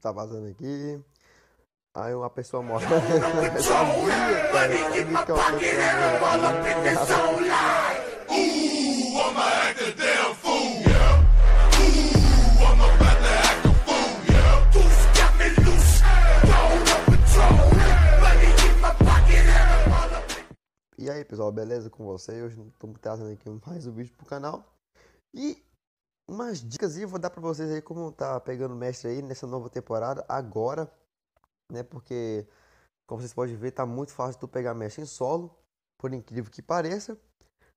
tá vazando aqui. Aí uma pessoa morre. E aí pessoal, beleza com você? Hoje estou trazendo aqui mais um vídeo pro canal E umas dicas eu vou dar pra vocês aí como tá pegando mestre aí nessa nova temporada agora Né, porque como vocês podem ver tá muito fácil de pegar mestre em solo Por incrível que pareça.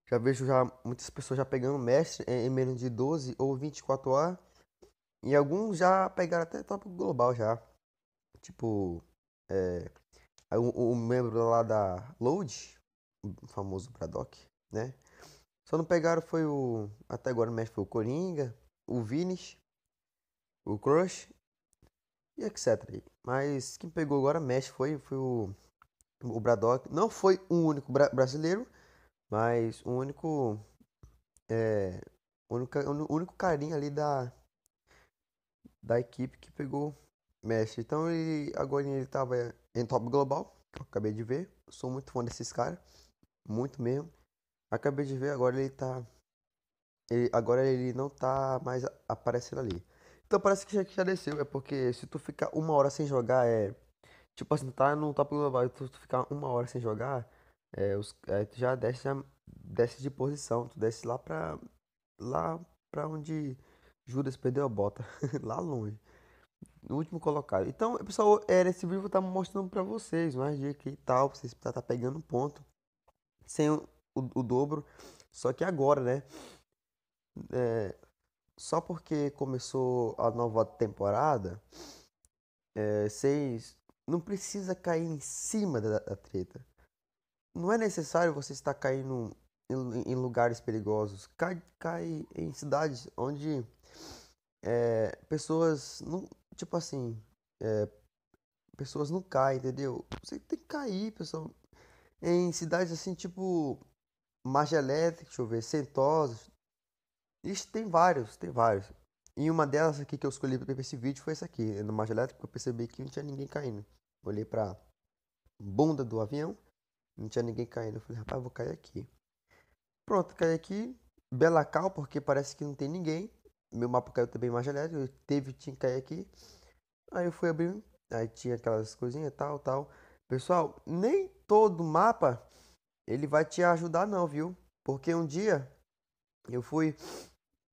Já vejo já muitas pessoas já pegando mestre em, menos de 12 ou 24 horas. E alguns já pegaram até top global já. Tipo, é, o, o membro lá da Load o famoso Braddock, né? Só não pegaram foi o. Até agora o mestre foi o Coringa, o Vinis, o Crush e etc. Mas quem pegou agora mestre foi, foi o, o Braddock. Não foi o único bra brasileiro, mas o único. É, o único, o único carinha ali da, da equipe que pegou mestre. Então ele agora ele estava em top global, que eu acabei de ver. Sou muito fã desses caras. Muito mesmo. Acabei de ver, agora ele tá. Ele, agora ele não tá mais aparecendo ali. Então parece que já, já desceu. É porque se tu ficar uma hora sem jogar, é. Tipo assim, tá no top global, tu, tu ficar uma hora sem jogar, é, os, é, tu já desce, já desce de posição. Tu desce lá pra. Lá pra onde Judas perdeu a bota. lá longe. No último colocado. Então, pessoal, é, nesse vídeo eu vou estar mostrando pra vocês mais dicas e tal. Pra vocês tá, tá pegando ponto sem o, o, dobro. Só que agora, né? É, só porque começou a nova temporada, é, vocês não precisa cair em cima da, da, treta. Não é necessário você estar caindo em, em lugares perigosos. Cai, cai em cidades onde é, pessoas não, tipo assim, é, pessoas não caem, entendeu? Você tem que cair, pessoal em cidades assim, tipo Margem Elétrica, deixa eu ver, Centosa. Isso tem vários, tem vários. E uma delas aqui que eu escolhi para esse vídeo foi essa aqui, no Margem Elétrica, eu percebi que não tinha ninguém caindo. Olhei pra bunda do avião, não tinha ninguém caindo. Eu falei, rapaz, vou cair aqui. Pronto, caí aqui. Bela Cal, porque parece que não tem ninguém. Meu mapa caiu também em Elétrica, eu teve, tinha que cair aqui. Aí eu fui abrir, aí tinha aquelas coisinhas, tal, tal. Pessoal, nem todo mapa ele vai te ajudar não, viu? Porque um dia eu fui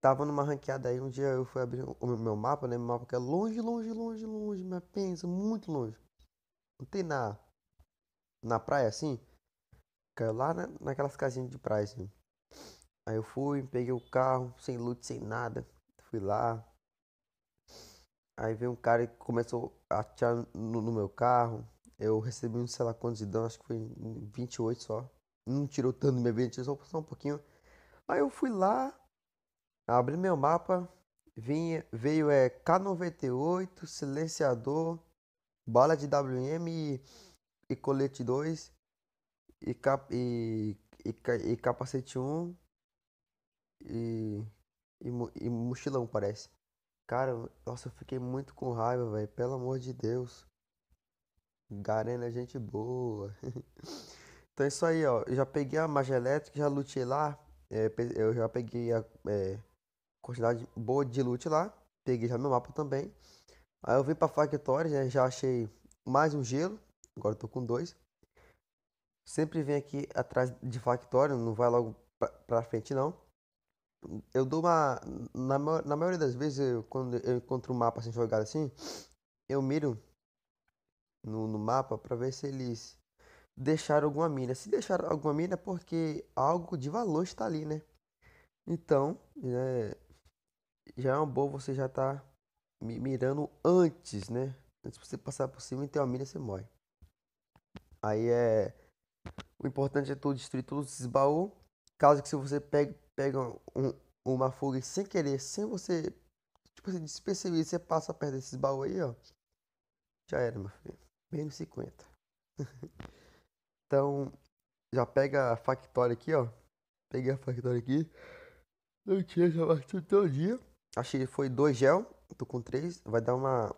tava numa ranqueada aí, um dia eu fui abrir o meu mapa, né? Meu mapa que é longe, longe, longe, longe, mas pensa, muito longe. Não tem na na praia assim. Caiu lá na, naquelas casinhas de praia assim. Aí eu fui, peguei o carro, sem loot, sem nada. Fui lá. Aí veio um cara que começou a atirar no, no meu carro. Eu recebi um sei lá quantos de dano, acho que foi 28 só. Não tirou tanto minha vida, só um pouquinho. Aí eu fui lá, abri meu mapa, vinha, veio é K98, silenciador, bala de WM e, e colete 2 e, cap, e, e, e capacete 1 e, e, e mochilão parece. Cara, nossa, eu fiquei muito com raiva, velho. Pelo amor de Deus. Garena é gente boa. então é isso aí, ó. Eu já peguei a magia elétrica, já lutei lá. É, eu já peguei a é, quantidade boa de loot lá. Peguei já meu mapa também. Aí eu vim pra Factory, né? já achei mais um gelo. Agora eu tô com dois. Sempre vem aqui atrás de Factory, não vai logo pra, pra frente não. Eu dou uma. Na, na maioria das vezes, eu, quando eu encontro um mapa sem jogar assim, eu miro no, no mapa para ver se eles deixaram alguma mina. Se deixaram alguma mina é porque algo de valor está ali, né? Então, é, já é uma boa você já tá mirando antes, né? Antes de você passar por cima e ter uma mina, você morre. Aí é. O importante é tu destruir todos esses baús. Caso que se você pegue, pega um, uma fuga sem querer, sem você. Tipo assim, desperceber, você passa perto desses baús aí, ó. Já era, meu filho menos 50. então, já pega a Factory aqui, ó. Peguei a Factory aqui. Não tinha já bastante todo dia. Achei foi dois gel. Tô com três. Vai dar uma.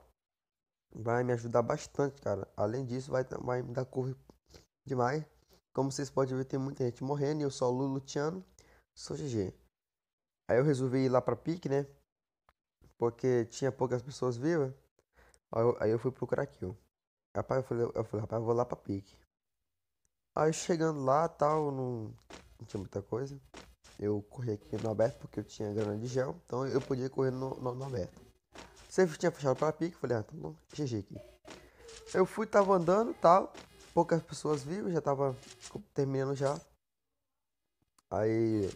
vai me ajudar bastante, cara. Além disso, vai, vai me dar curva demais. Como vocês podem ver, tem muita gente morrendo e eu só luteando. Sou GG. Aí eu resolvi ir lá pra pique, né? Porque tinha poucas pessoas vivas. Aí eu, aí eu fui procurar kill. Rapaz, eu falei, eu falei, rapaz, eu vou lá pra pique. Aí chegando lá, tal, não, não tinha muita coisa. Eu corri aqui no aberto porque eu tinha grana de gel, então eu podia correr no, no, no aberto. Sempre tinha fechado para pique, falei, ah, então GG aqui. Eu fui, tava andando tal, poucas pessoas vivas, já tava terminando já. Aí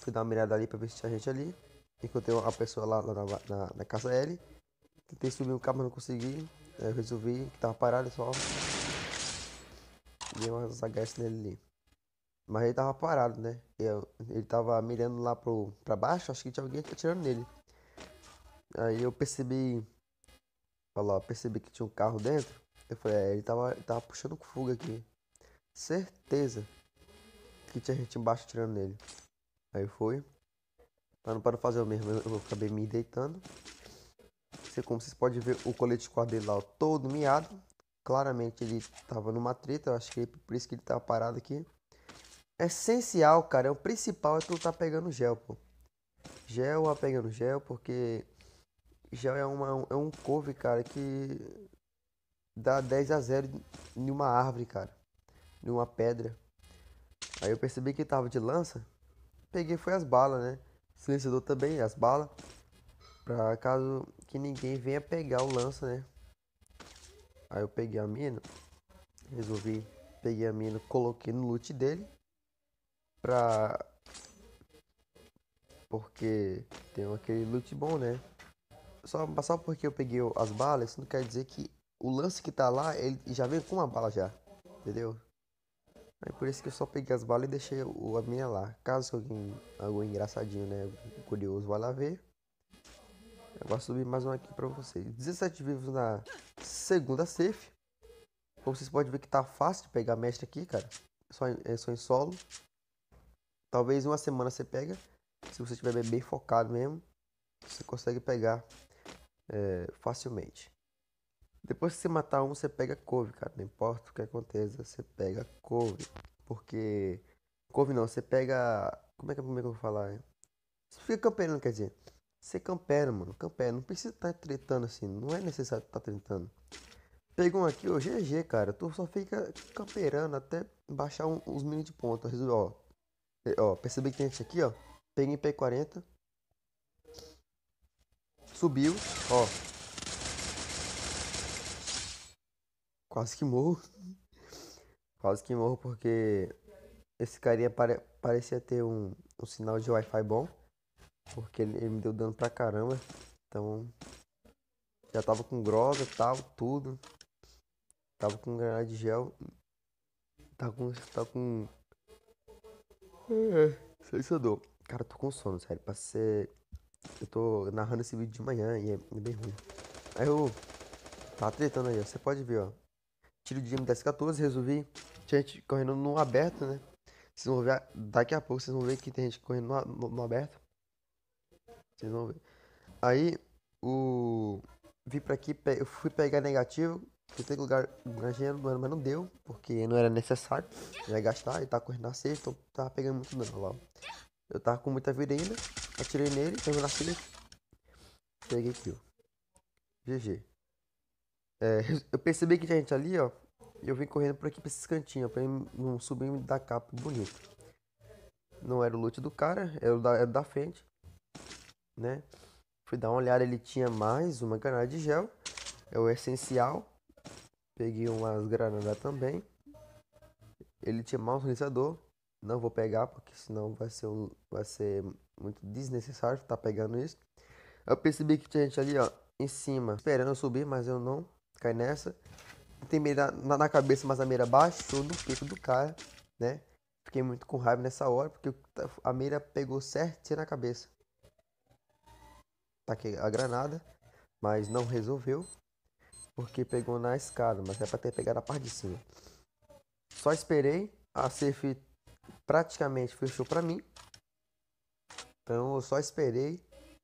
fui dar uma mirada ali pra ver se tinha gente ali. Encontrei uma pessoa lá, lá na, na, na, casa L. Tentei subir o carro, mas não consegui. Aí eu resolvi que tava parado só. Dei umas HS nele ali. Mas ele tava parado, né? Eu, ele tava mirando lá pro, pra baixo, acho que tinha alguém atirando nele. Aí eu percebi. Olha lá, percebi que tinha um carro dentro. Eu falei, é, ele tava, tava puxando fuga aqui. Certeza que tinha gente embaixo tirando nele. Aí foi. Para não, para fazer o mesmo, eu acabei me deitando. Como vocês podem ver, o colete de quadro dele lá todo miado. Claramente ele tava numa treta, eu acho que é por isso que ele tava parado aqui. Essencial, cara, é o principal é tu tá pegando gel, pô. Gel, a pegando gel, porque gel é, uma, é um couve, cara, que dá 10 a 0 em uma árvore, cara. Em uma pedra. Aí eu percebi que tava de lança. Peguei foi as balas, né? Silenciador também, as balas. Pra caso que ninguém venha pegar o lança, né? Aí eu peguei a mina. Resolvi. Peguei a mina, coloquei no loot dele. Pra. Porque tem aquele loot bom, né? Só, só porque eu peguei as balas, isso não quer dizer que o lance que tá lá, ele já veio com uma bala já. Entendeu? Aí por isso que eu só peguei as balas e deixei o, a minha lá. Caso alguém, algum engraçadinho, né? Curioso, vai lá ver. Vou subir mais um aqui pra vocês. 17 vivos na segunda safe. Como vocês podem ver que tá fácil de pegar mestre aqui, cara. Só, é só em solo. Talvez uma semana você pega. Se você estiver bem focado mesmo. Você consegue pegar é, facilmente. Depois que você matar um, você pega couve, cara. Não importa o que aconteça, você pega couve. Porque. Couve não, você pega. Como é que, como é que eu vou falar? Você fica camperando, quer dizer. Você campera, mano. Campera. Não precisa estar tá tretando assim. Não é necessário estar tá tretando. Pega um aqui, ó. GG, cara. Tu só fica camperando até baixar um, os mini de ponta. Ó. Ó, percebi que tem gente aqui, ó. Peguei P40. Subiu, ó. Quase que morro. Quase que morro porque esse carinha pare, parecia ter um, um sinal de Wi-Fi bom. Porque ele, ele, me deu dano pra caramba. Então. Já tava com grosa e tal, tudo. Tava com granada de gel. Tá com. Tá com. É. Cara, tô com sono, sério. Pra ser. Eu tô narrando esse vídeo de manhã e é bem ruim. Aí eu. Tá tretando aí, ó. Você pode ver, ó. Tiro de M1014, resolvi. Tinha gente correndo no aberto, né? Vocês vão ver. Daqui a pouco vocês vão ver que tem gente correndo no, no, no aberto. Vão ver. Aí, o. Vim pra aqui, eu fui pegar negativo. Tentei lugar granjeiro, mas não deu, porque não era necessário. ia gastar e tá correndo na safe, então tava pegando muito dano lá. Eu tava com muita vida ainda. Atirei nele, terminou na safe. Peguei kill. GG. É, eu percebi que tinha gente ali, ó. E eu vim correndo por aqui pra esses cantinhos, pra não subir e dar capa bonito. Não era o loot do cara, era o da, era da frente né? Fui dar uma olhada, ele tinha mais uma granada de gel. É o essencial. Peguei umas granadas também. Ele tinha mau silenciador. Não vou pegar porque senão vai ser, um, vai ser muito desnecessário estar tá pegando isso. Eu percebi que tinha gente ali, ó, em cima, esperando eu subir, mas eu não caí nessa. Tem mira na, na cabeça, mas a mira baixou no pico do cara, né? Fiquei muito com raiva nessa hora porque a mira pegou certinho na cabeça taquei a granada, mas não resolveu, porque pegou na escada, mas é para ter pegado a parte de cima. Só esperei, a safe praticamente fechou para mim, então eu só esperei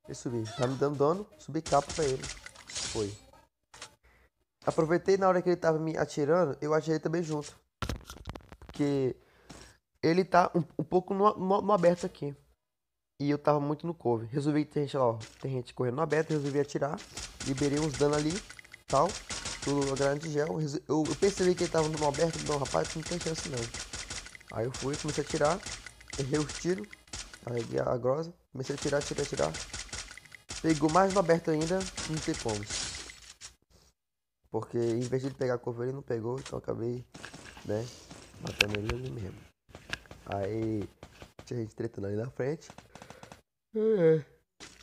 e subi. Tá me dando dano, subi capa para ele. Foi. aproveitei na hora que ele tava me atirando, eu atirei também junto. Porque ele tá um, um pouco no, no, no, aberto aqui. E eu tava muito no couve. Resolvi, tem gente ó, tem gente correndo no aberto, resolvi atirar. Liberei uns danos ali, tal. Tudo grande de gel. Eu, eu, percebi que ele tava no aberto, não, rapaz, não tem chance não. Aí eu fui, comecei a atirar. Errei os tiros. Arreguei a grosa. Comecei a atirar, atirar, atirar. Pegou mais no aberto ainda, não tem como. Porque em vez de ele pegar a couve, ele não pegou, então acabei, né, matando ele ali mesmo. Aí tinha gente tretando ali na frente. É.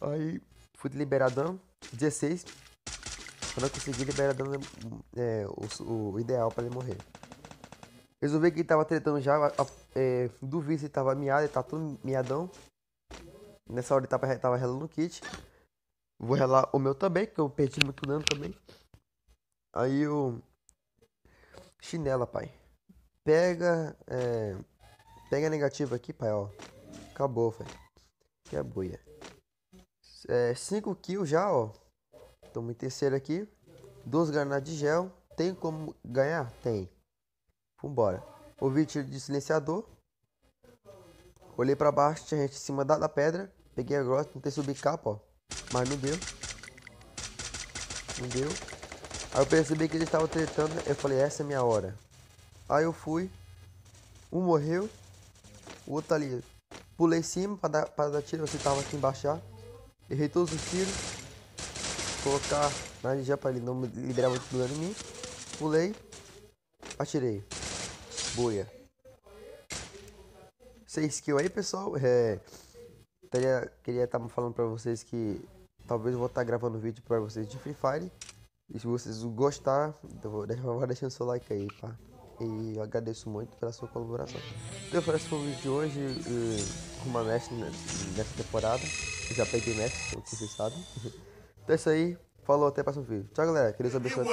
Aí fui liberadão, 16. Quando eu consegui dano é, o, o, ideal para ele morrer. Resolvi que ele tava tretando já. É, duvido se ele tava miado, ele tá todo miadão. Nessa hora ele tava, tava relando o kit. Vou relar o meu também, que eu perdi muito dano também. Aí o. Chinela, pai. Pega. É... Pega negativo aqui, pai, ó. Acabou, velho. Que é boia. 5 é, kills já, ó. Estamos em terceiro aqui. Duas granadas de gel. Tem como ganhar? Tem. Vambora. Ouvi tiro de silenciador. Olhei pra baixo, tinha gente em cima da, da pedra. Peguei a grota, tentei subir capa, ó. Mas não deu. Não deu. Aí eu percebi que ele estava tretando. Eu falei, essa é minha hora. Aí eu fui. Um morreu. O outro ali. Pulei em cima para dar, pra dar tiro. Você tava aqui embaixo já. Errei todos os tiros. Colocar na energia para ele não liberar muito dano em mim. Pulei. Atirei. Boia. 6 kills aí, pessoal. É, queria estar tá falando para vocês que talvez eu vou estar tá gravando vídeo para vocês de Free Fire. E se vocês gostar, eu vou deixar, deixando seu like aí, pá e eu agradeço muito pela sua colaboração. Eu falei sobre o vídeo de hoje, com uma a mestre nessa temporada. Eu já peguei mestre, como vocês sabem. então é isso aí, falou, até o próximo vídeo. Tchau, galera, queridos Deus abençoe